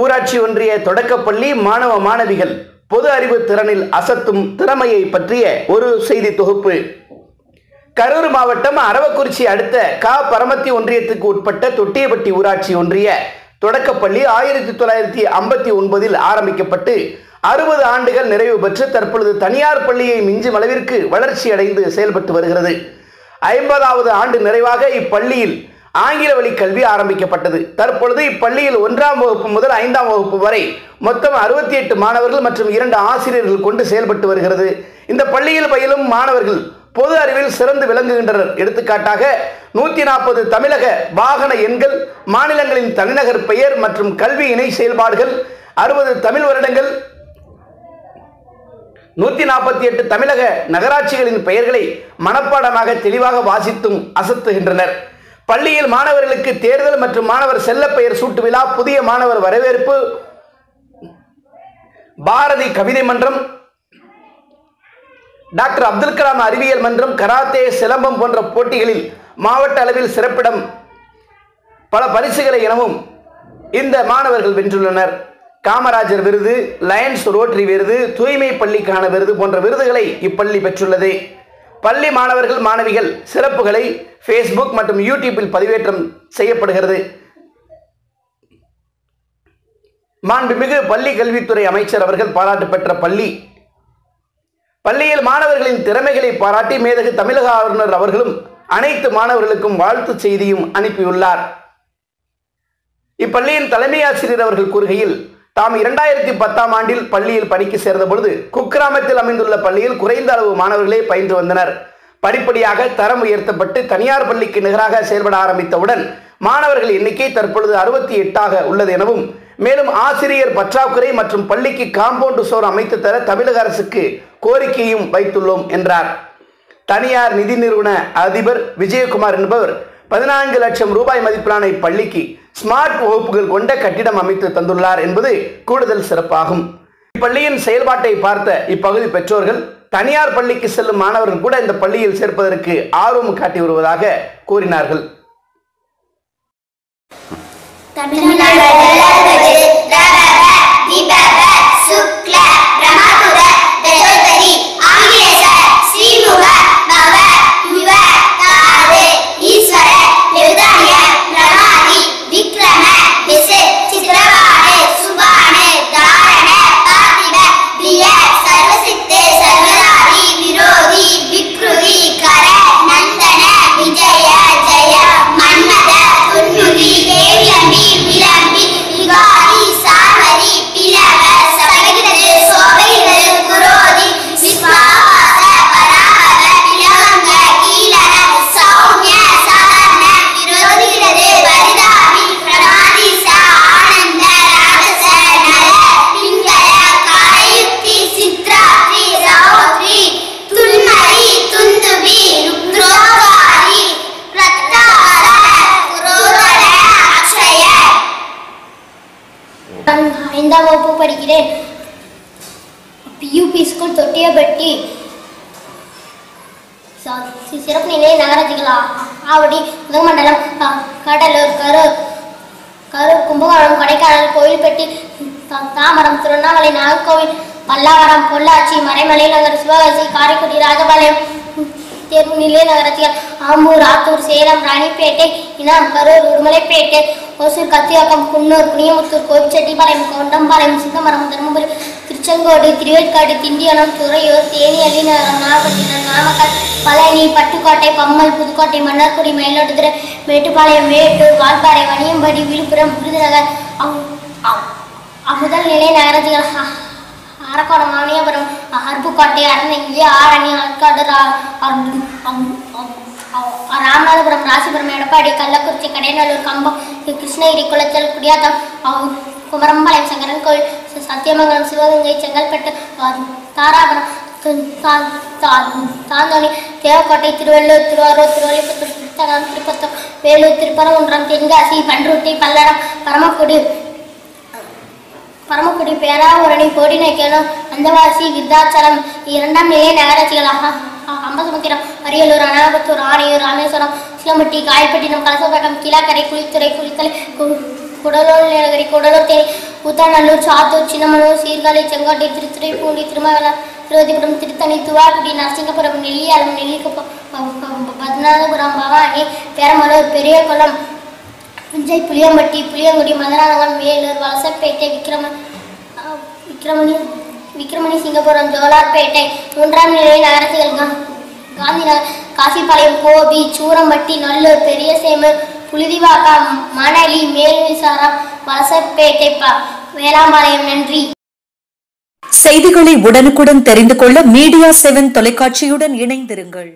ஊராட்சி ஒன்றிய தொடக்கப்பள்ளி மாணவ மாணவிகள் பொது அறிவு திறனில் அசத்தும் திறமையை பற்றிய ஒரு செய்தி தொகுப்பு. கரூர் மாவட்டம் அரவக்குறிச்சி அடுத்த கா பரமத்தி ஒன்றியத்துக்கு உட்பட்ட தொட்டியப்பட்டி ஊராட்சி ஒன்றிய தொடக்கப்பள்ளி ஆயிரத்தி தொள்ளாயிரத்தி ஐம்பத்தி ஒன்பதில் ஆரம்பிக்கப்பட்டு அறுபது ஆண்டுகள் நிறைவு பெற்று தற்பொழுது தனியார் பள்ளியை மிஞ்சும் அளவிற்கு வளர்ச்சி அடைந்து செயல்பட்டு வருகிறது. ஐம்பதாவது ஆண்டு நிறைவாக இப்பள்ளியில் ஆங்கில வழி கல்வி ஆரம்பிக்கப்பட்டது. தற்பொழுது இப்பள்ளியில் ஒன்றாம் வகுப்பு முதல் ஐந்தாம் வகுப்பு வரை மொத்தம் அறுபத்தி எட்டு மாணவர்கள் மற்றும் இரண்டு ஆசிரியர்கள் கொண்டு செயல்பட்டு வருகிறது. இந்த பள்ளியில் பயிலும் மாணவர்கள் பொது அறிவில் சிறந்து விளங்குகின்றனர். எடுத்துக்காட்டாக நூற்றி நாற்பது தமிழக வாகன எண்கள் மாநிலங்களின் தலைநகர் பெயர் மற்றும் கல்வி இணை செயல்பாடுகள் அறுபது தமிழ் வருடங்கள் நூற்றி நாற்பத்தி எட்டு தமிழக நகராட்சிகளின் பெயர்களை மனப்பாடமாக தெளிவாக வாசித்தும் அசத்துகின்றனர். பள்ளியில் மாணவர்களுக்கு தேர்தல் மற்றும் மாணவர் செல்ல பெயர் சூட்டு விழா புதிய மாணவர் வரவேற்பு பாரதி கவிதை மன்றம் டாக்டர் அப்துல் கலாம் அறிவியல் மன்றம் கராத்தே சிலம்பம் போன்ற போட்டிகளில் மாவட்ட அளவில் சிறப்பிடம் பல பரிசுகளை எனவும் இந்த மாணவர்கள் வென்றுள்ளனர். காமராஜர் விருது லயன்ஸ் ரோட்டரி விருது தூய்மை பள்ளிக்கான விருது போன்ற விருதுகளை இப்பள்ளி பெற்றுள்ளது. பள்ளி மாணவர்கள் மாணவிகள் சிறப்புகளை ஃபேஸ்புக் மற்றும் யூடியூப்பில் பதிவேற்றம் செய்யப்படுகிறது. மாண்புமிகு பள்ளி கல்வித்துறை அமைச்சர் அவர்கள் பாராட்டு பெற்ற பள்ளி. பள்ளியில் மாணவர்களின் திறமைகளை பாராட்டி மேதகு தமிழக ஆளுநர் அவர்களும் அனைத்து மாணவர்களுக்கும் வாழ்த்து செய்தியும் அனுப்பியுள்ளார். இப்பள்ளியின் தலைமை ஆசிரியர் அவர்கள் கூறுகையில் தாம் இரண்டாயிரத்தி பத்தாம் ஆண்டில் பள்ளியில் பணிக்கு சேர்ந்த பொழுது குக்கிராமத்தில் அமைந்துள்ள பள்ளியில் குறைந்த அளவு மாணவர்களே பயின்று வந்தனர். படிப்படியாக தரம் உயர்த்தப்பட்டு தனியார் பள்ளிக்கு நிகராக செயல்பட ஆரம்பித்தவுடன் மாணவர்கள் எண்ணிக்கை தற்பொழுது அறுபத்தி எட்டாக உள்ளது எனவும் மேலும் ஆசிரியர் பற்றாக்குறை மற்றும் பள்ளிக்கு காம்பவுண்டு சோர் அமைத்து தர தமிழக அரசுக்கு கோரிக்கையும் வைத்துள்ளோம் என்றார். தனியார் நிதி நிறுவன அதிபர் விஜயகுமார் என்பவர் பதினான்கு லட்சம் ரூபாய் மதிப்பிலான இப்பள்ளிக்கு ஸ்மார்ட் வகுப்புகள் கொண்ட கட்டிடம் அமைத்து தந்துள்ளார் என்பது கூடுதல் சிறப்பாகும். இப்பள்ளியின் செயல்பாட்டை பார்த்த இப்பகுதி பெற்றோர்கள் தனியார் பள்ளிக்கு செல்லும் மாணவர்கள் கூட இந்த பள்ளியில் சேர்ப்பதற்கு ஆர்வம் காட்டி வருவதாக கூறினார்கள். நான் ஐந்தாம் வகுப்பு படிக்கிறேன். யூபி ஸ்கூல் தொட்டியப்பட்டி சிறப்பு நிலை நகராட்சிகள்? ஆவடி உதகமண்டலம் கடலூர் கரூர். கரூர் கும்பகோணம் கொடைக்கானல் கோயில்பட்டி தாமரம் திருவண்ணாமலை நாகர்கோவில் பல்லாவரம் பொள்ளாச்சி மறைமலை நகர் சிவகாசி காரைக்குடி ராஜபாளையம் தேர்வு நிலைய நகராட்சிகள் ஆம்பூர் ஆத்தூர் சேலம் ராணிப்பேட்டை இனாம் கரூர் உடுமலைப்பேட்டை ஓசூர் கத்தியாக்கம் குன்னூர் புனியமுத்தூர் கோபிச்செட்டிப்பாளையம் கொண்டம்பாளையம் சிதம்பரம் தருமபுரி திருச்செங்கோடு திருவேற்காடு திண்டிவனம் துறையூர் தேனி அள்ளிநகரம் நாகப்பட்டினம் நாமக்கல் பழனி பட்டுக்கோட்டை பம்மல் புதுக்கோட்டை மன்னார்குடி மயிலாடுதுறை மேட்டுப்பாளையம் மேட்டூர் வால்பாறை வணியம்படி விழுப்புரம் விருதுநகர் அமுதல் அம்- நிலை நகராட்சிகள் அரக்கோணம் மானியபுரம் அருப்புக்கோட்டை அறநெல்லி ஆரணி ஆற்காடு ராமநாதபுரம் ராசிபுரம் எடப்பாடி கள்ளக்குறிச்சி கடையநல்லூர் கம்பம் கிருஷ்ணகிரி குளச்சல் குடியாத்தம் குமரம்பாளையம் சங்கரன் கோயில் சத்தியமங்கலம் சிவகங்கை செங்கல்பட்டு தாராபுரம் தாந்தோணி தேவக்கோட்டை திருவள்ளூர் திருவாரூர் திருவள்ளிபுத்தூர் திருத்தலம் திருப்பத்தூர் வேலூர் திருப்பரங்குன்றம் தென்காசி பன்ருட்டி பல்லடம் பரமக்குடி பரமக்குடி பேராவூரணி கோடிநைக்கணும் அந்தவாசி விருத்தாச்சலம் இரண்டாம் நிலை நகராட்சிகளாக அ- அம்பசமுத்திரம் அரியலூர் அனாபத்தூர் ஆணையூர் ராமேஸ்வரம் சிலம்பட்டி காயப்பட்டினம் கலசப்பட்டம் கீழாக்கரை குளித்துறை குளித்தலை குடலூர் நீலகிரி குடலூர் தேனி கூத்தாநல்லூர் சாத்தூர் சின்னமனூர் சீர்காழி செங்காட்டை திருத்துறைப்பூண்டி திருமங்கலம் திருவதிபுரம் திருத்தணி துவாக்குடி நரசிங்கபுரம் நெல்லியாலம் நெல்லிக்குப்பம் பத்மநாதபுரம் பவானி பெரம்பலூர் பெரியகுளம் புஞ்சை புளியம்பட்டி புளியங்குடி மதுராந்தகம் வேலூர் வலசப்பேட்டை விக்ரம விக்ரமணி விக்ரமணி சிங்கப்புரம் ஜோலார்பேட்டை மூன்றாம் நிலை நகரத்தில் கா- காந்திநகர் காசிப்பாளையம் கோபி சூரம்பட்டி நல்லூர் பெரியசேமல் புழுதிவாக்கம் மணலி மேல்விசாரம் வலசப்பேட்டை வேளாம்பாளையம் நன்றி. செய்திகளை உடனுக்குடன் தெரிந்து கொள்ள மீடியா செவன் தொலைக்காட்சியுடன் இணைந்திருங்கள்.